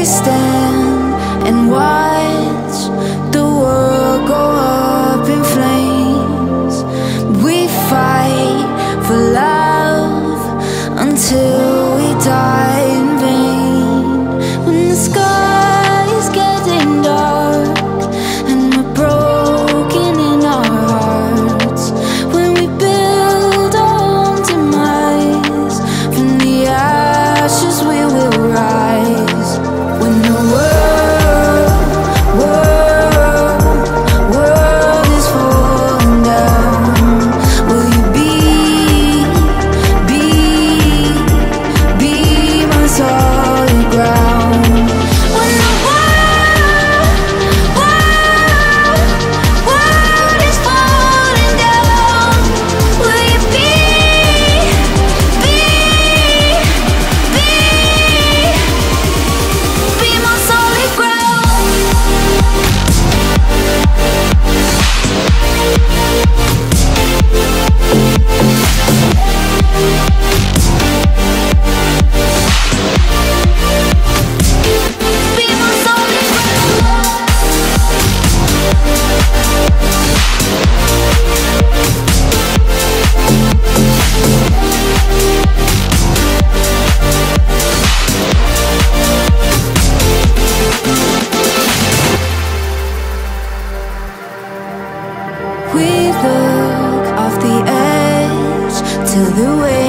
we stand to the way